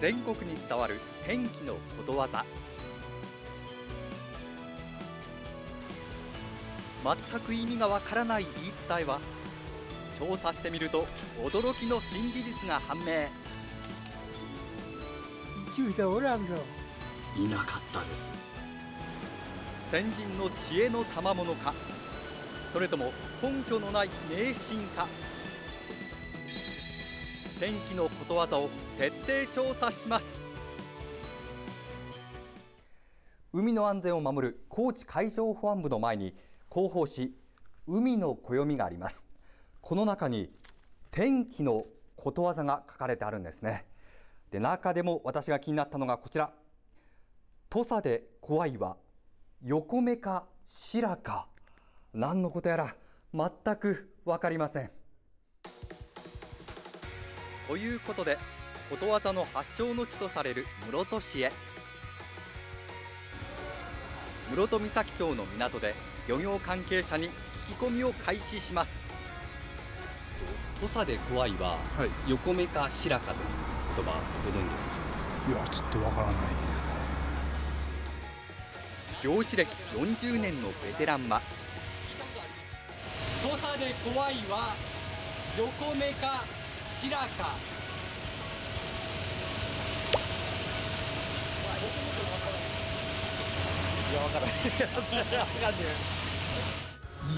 全国に伝わる天気のことわざ。全く意味がわからない言い伝えは調査してみると驚きの新事実が判明。注射おらんぞ。いなかったです。先人の知恵の賜物かそれとも根拠のない迷信か天気のことわざを徹底調査します。海の安全を守る高知海上保安部の前に広報誌海の暦があります。この中に天気のことわざが書かれてあるんですね。で中でも私が気になったのがこちら。土佐で怖いは横目か白か。何のことやら全く分かりません。ということでことわざの発祥の地とされる室戸市へ。室戸岬町の港で漁業関係者に聞き込みを開始します。土佐で怖いは、はい。横目か白かという言葉ご存知ですか？いやちょっとわからない漁師歴40年のベテランは土佐で怖いは横目か白か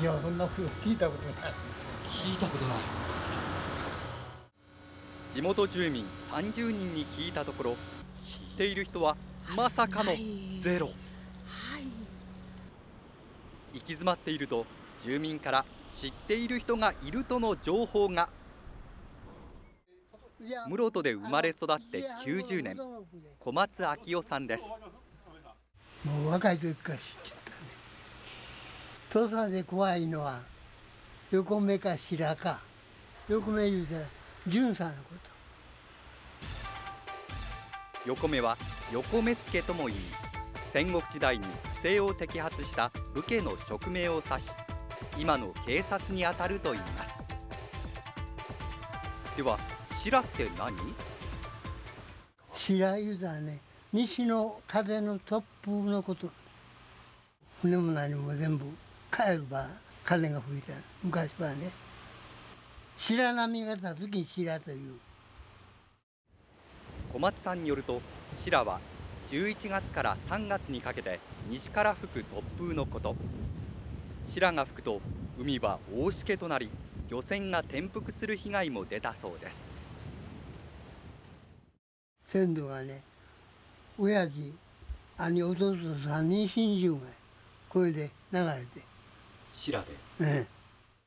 いやそん。なふう聞いたことない聞いたことない地元住民30人に聞いたところ知っている人はまさかのゼロ行き詰まっていると住民から知っている人がいるとの情報が室戸で生まれ育って90年。小松昭夫さんです。もう若い時から知っちゃったね。土佐で怖いのは横目か白か横目言うたら純さんのこと。横目は横目付とも言い戦国時代に不正を摘発した武家の職名を指し今の警察にあたると言います。では白って何？白言うたらね。西の風の突風のこと。船も何も全部帰るば風が吹いた昔はね。白波が立つ時に白という。小松さんによると白は11月から3月にかけて西から吹く突風のこと。白が吹くと海は大しけとなり漁船が転覆する被害も出たそうです先祖がね親父兄弟三人心中がこれで流れて、白で。え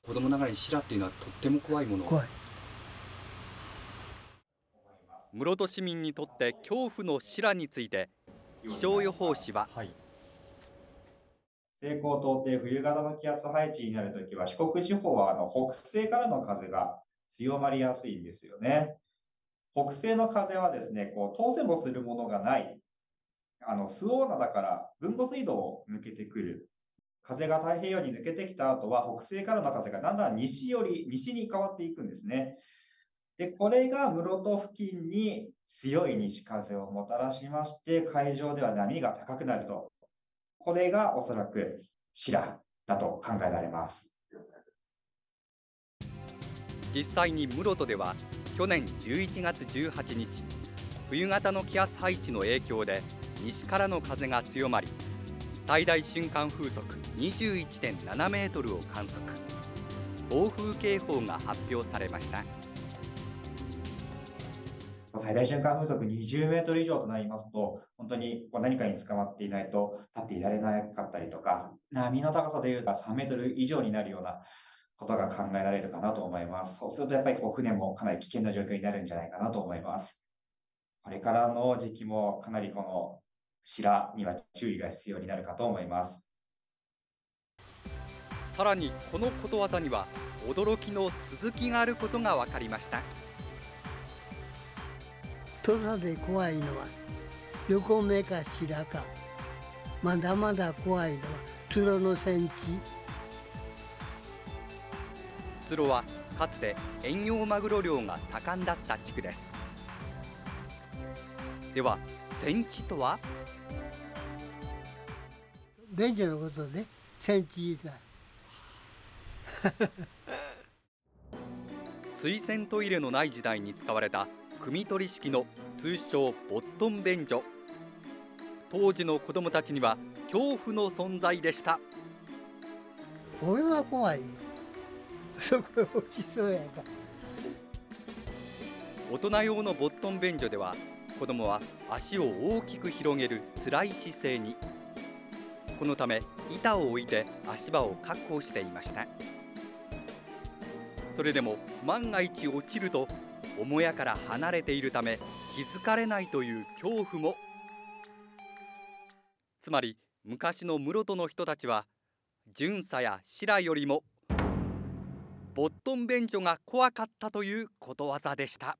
子供ながらに白っていうのはとっても怖いもの。え、怖い。室戸市民にとって恐怖の白について気象予報士は。はい。西高東低冬型の気圧配置になるときは、四国地方はあの北西からの風が強まりやすいんですよね。北西の風はですね、こう通せもするものがない、あの、周防灘から豊後水道を抜けてくる。風が太平洋に抜けてきた後は、北西からの風がだんだん西より、西に変わっていくんですね。で、これが室戸付近に強い西風をもたらしまして、海上では波が高くなると。これがおそらく白だと考えられます。実際に室戸では去年11月18日冬型の気圧配置の影響で西からの風が強まり最大瞬間風速21.7メートルを観測。暴風警報が発表されました。最大瞬間風速20メートル以上となりますと、本当にこう何かに捕まっていないと立っていられなかったりとか、波の高さでいうと3メートル以上になるようなことが考えられるかなと思います。そうするとやっぱりこう船もかなり危険な状況になるんじゃないかなと思います。これからの時期もかなりこの白には注意が必要になるかと思います。さらにこのことわざには驚きの続きがあることが分かりました土佐で怖いのは横目か白かまだまだ怖いのは鶴の戦地津呂はかつて遠洋マグロ漁が盛んだった地区です。では戦地とは？便所のことで戦地だ 水洗トイレのない時代に使われた汲み取り式の通称ボットン便所。当時の子供たちには恐怖の存在でした。俺は怖いそこ落ちそうやか。大人用のボットン便所では子供は足を大きく広げる辛い姿勢に。このため板を置いて足場を確保していました。それでも万が一落ちると母屋から離れているため気づかれないという恐怖も。つまり昔の室戸の人たちは巡査や白よりもボットン便所が怖かったということわざでした。